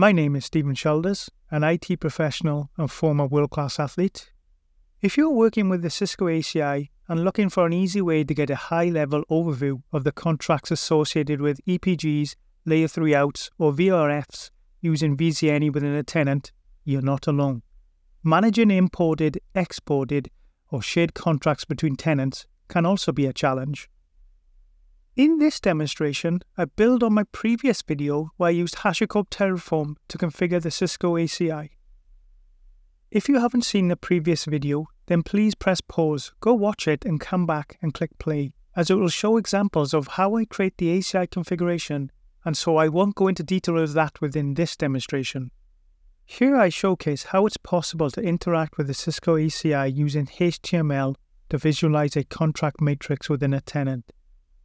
My name is Steven Shalders, an IT professional and former world class athlete. If you're working with the Cisco ACI and looking for an easy way to get a high level overview of the contracts associated with EPGs, layer 3 outs, or VRFs using vzAny within a tenant, you're not alone. Managing imported, exported, or shared contracts between tenants can also be a challenge. In this demonstration, I build on my previous video where I used HashiCorp Terraform to configure the Cisco ACI. If you haven't seen the previous video, then please press pause, go watch it and come back and click play, as it will show examples of how I create the ACI configuration, and so I won't go into detail of that within this demonstration. Here I showcase how it's possible to interact with the Cisco ACI using HTML to visualize a contract matrix within a tenant.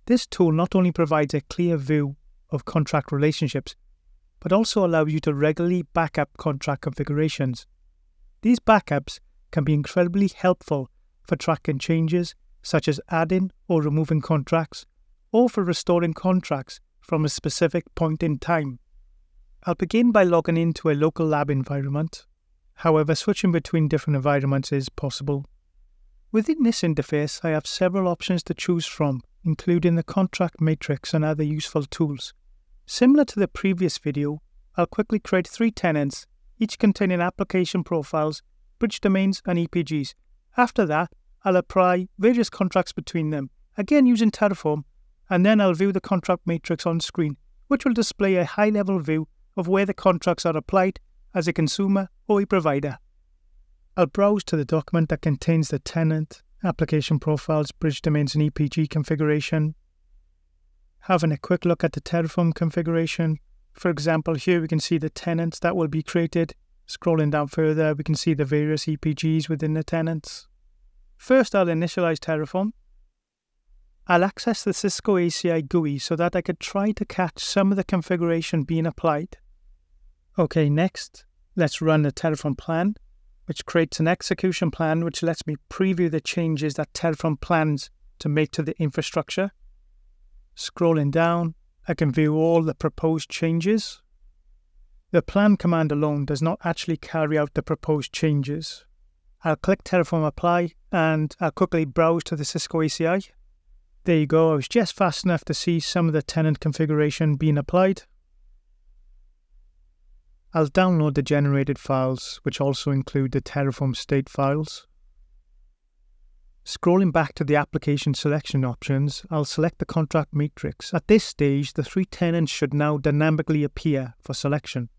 This tool not only provides a clear view of contract relationships, but also allows you to regularly backup contract configurations. These backups can be incredibly helpful for tracking changes, such as adding or removing contracts, or for restoring contracts from a specific point in time. I'll begin by logging into a local lab environment. However, switching between different environments is possible. Within this interface, I have several options to choose from, including the contract matrix and other useful tools. Similar to the previous video, I'll quickly create three tenants, each containing application profiles, bridge domains, and EPGs. After that, I'll apply various contracts between them, again using Terraform, and then I'll view the contract matrix on screen, which will display a high level view of where the contracts are applied as a consumer or a provider. I'll browse to the document that contains the tenant, application profiles, bridge domains, and EPG configuration. Having a quick look at the Terraform configuration. For example, here we can see the tenants that will be created. Scrolling down further, we can see the various EPGs within the tenants. First, I'll initialize Terraform. I'll access the Cisco ACI GUI so that I could try to catch some of the configuration being applied. Okay, next, let's run the Terraform plan, which creates an execution plan which lets me preview the changes that Terraform plans to make to the infrastructure. Scrolling down, I can view all the proposed changes. The plan command alone does not actually carry out the proposed changes. I'll click Terraform Apply and I'll quickly browse to the Cisco ACI. There you go, I was just fast enough to see some of the tenant configuration being applied. I'll download the generated files, which also include the Terraform state files. Scrolling back to the application selection options, I'll select the contract matrix. At this stage, the three tenants should now dynamically appear for selection.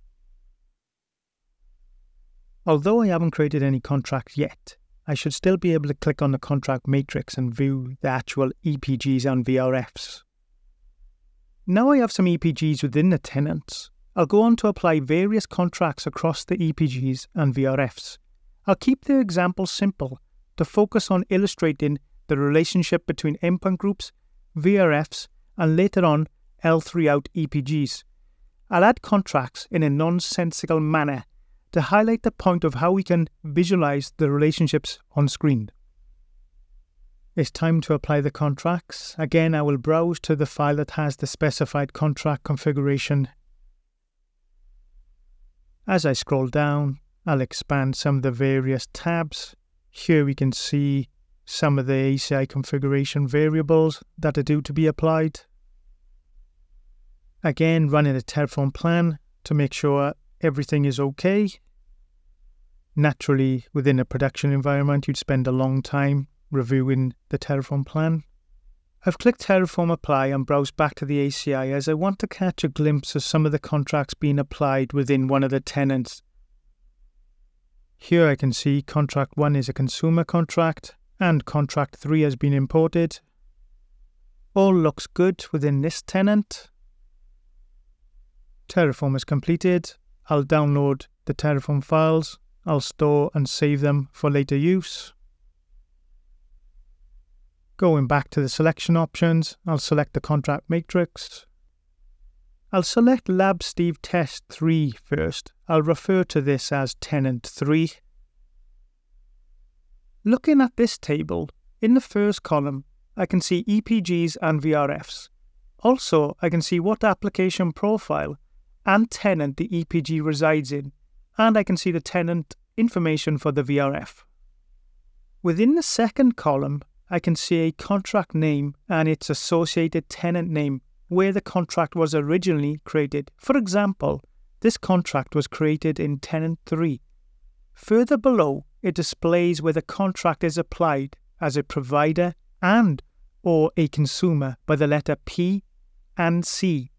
Although I haven't created any contract yet, I should still be able to click on the contract matrix and view the actual EPGs and VRFs. Now I have some EPGs within the tenants, I'll go on to apply various contracts across the EPGs and VRFs. I'll keep the example simple to focus on illustrating the relationship between endpoint groups, VRFs, and later on L3 out EPGs. I'll add contracts in a nonsensical manner to highlight the point of how we can visualize the relationships on screen. It's time to apply the contracts. Again, I will browse to the file that has the specified contract configuration as I scroll down, I'll expand some of the various tabs. Here we can see some of the ACI configuration variables that are due to be applied. Again, running a Terraform plan to make sure everything is okay. Naturally, within a production environment, you'd spend a long time reviewing the Terraform plan. I've clicked Terraform Apply and browsed back to the ACI as I want to catch a glimpse of some of the contracts being applied within one of the tenants. Here I can see contract 1 is a consumer contract and contract 3 has been imported. All looks good within this tenant. Terraform is completed. I'll download the Terraform files. I'll store and save them for later use. Going back to the selection options, I'll select the contract matrix. I'll select Lab Steve Test 3 first. I'll refer to this as Tenant 3. Looking at this table, in the first column, I can see EPGs and VRFs. Also, I can see what application profile and tenant the EPG resides in, and I can see the tenant information for the VRF. Within the second column, I can see a contract name and its associated tenant name where the contract was originally created. For example, this contract was created in tenant 3. Further below, it displays where the contract is applied as a provider and or a consumer by the letter P and C.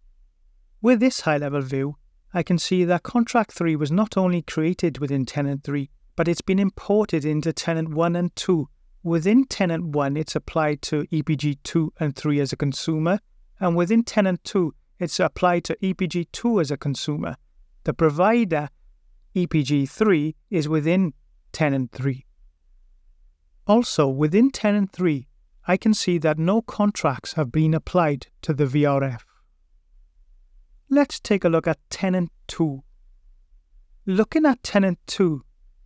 With this high-level view, I can see that contract 3 was not only created within tenant 3, but it's been imported into tenant 1 and 2. Within tenant 1, it's applied to EPG 2 and 3 as a consumer, and within tenant 2, it's applied to EPG 2 as a consumer. The provider, EPG 3, is within tenant 3. Also, within tenant 3, I can see that no contracts have been applied to the VRF. Let's take a look at tenant 2. Looking at tenant 2,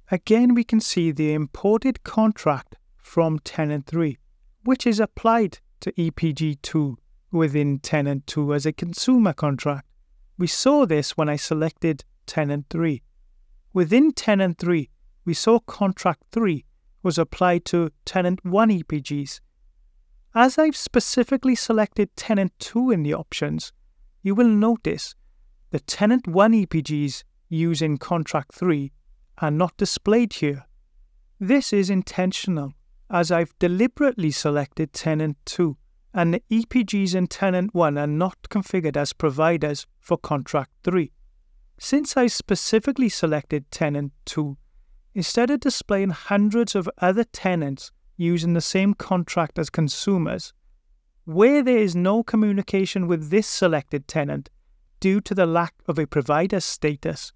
again we can see the imported contract from tenant 3, which is applied to EPG 2 within tenant 2 as a consumer contract. We saw this when I selected tenant 3. Within tenant 3, we saw contract 3 was applied to tenant 1 EPGs. As I've specifically selected tenant 2 in the options, you will notice the tenant 1 EPGs used in contract 3 are not displayed here. This is intentional as I've deliberately selected tenant 2 and the EPGs in tenant 1 are not configured as providers for contract 3. Since I specifically selected tenant 2, instead of displaying hundreds of other tenants using the same contract as consumers, where there is no communication with this selected tenant due to the lack of a provider status,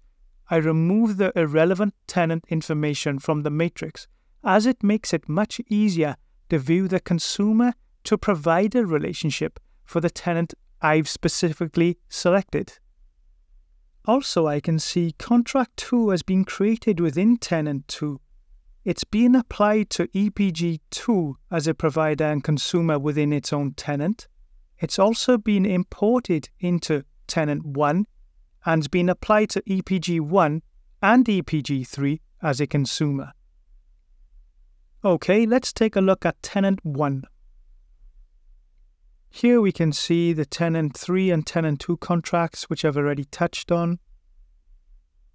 I remove the irrelevant tenant information from the matrix as it makes it much easier to view the consumer to provider relationship for the tenant I've specifically selected. Also, I can see contract 2 has been created within tenant 2. It's being applied to EPG 2 as a provider and consumer within its own tenant. It's also been imported into tenant 1 and been applied to EPG 1 and EPG 3 as a consumer. Okay, let's take a look at tenant 1. Here we can see the tenant 3 and tenant 2 contracts, which I've already touched on.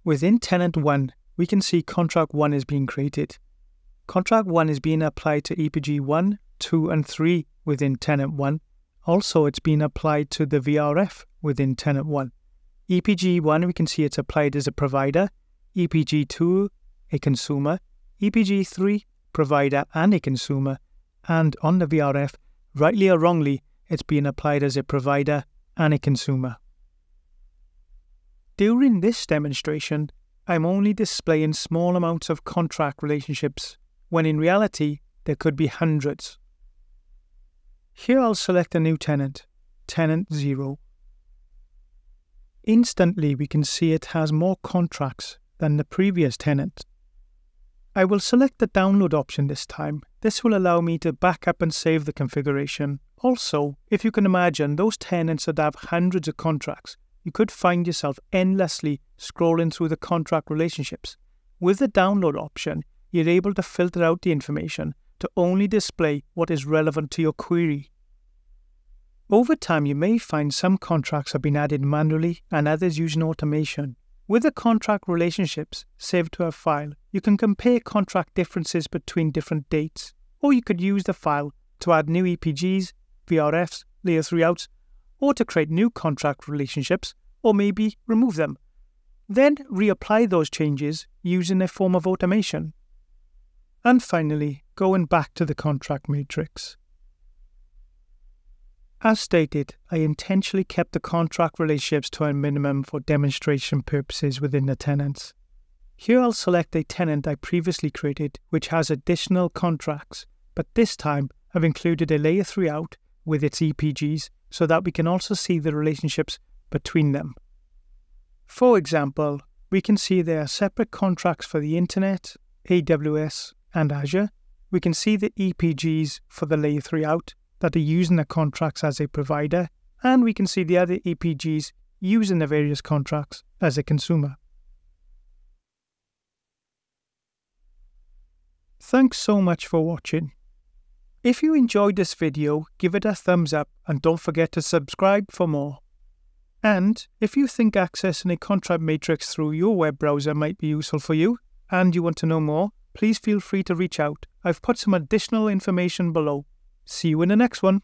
Within tenant 1, we can see contract 1 is being created. Contract 1 is being applied to EPG 1, 2, and 3 within tenant 1. Also, it's being applied to the VRF within tenant 1. EPG 1, we can see it's applied as a provider. EPG 2, a consumer. EPG 3, provider and a consumer. And on the VRF, rightly or wrongly, it's being applied as a provider and a consumer. During this demonstration, I'm only displaying small amounts of contract relationships, when in reality there could be hundreds. Here I'll select a new tenant, tenant 0. Instantly we can see it has more contracts than the previous tenant. I will select the download option this time. This will allow me to back up and save the configuration also, if you can imagine those tenants that have hundreds of contracts, you could find yourself endlessly scrolling through the contract relationships. With the download option, you're able to filter out the information to only display what is relevant to your query. Over time, you may find some contracts have been added manually and others using automation. With the contract relationships saved to a file, you can compare contract differences between different dates, or you could use the file to add new EPGs VRFs, layer 3 outs, or to create new contract relationships, or maybe remove them. Then reapply those changes using a form of automation. And finally, going back to the contract matrix. As stated, I intentionally kept the contract relationships to a minimum for demonstration purposes within the tenants. Here I'll select a tenant I previously created which has additional contracts, but this time I've included a layer 3 out with its EPGs so that we can also see the relationships between them. For example, we can see there are separate contracts for the Internet, AWS, and Azure. We can see the EPGs for the Layer 3 out that are using the contracts as a provider, and we can see the other EPGs using the various contracts as a consumer. Thanks so much for watching. If you enjoyed this video, give it a thumbs up and don't forget to subscribe for more. And if you think accessing a contract matrix through your web browser might be useful for you and you want to know more, please feel free to reach out. I've put some additional information below. See you in the next one.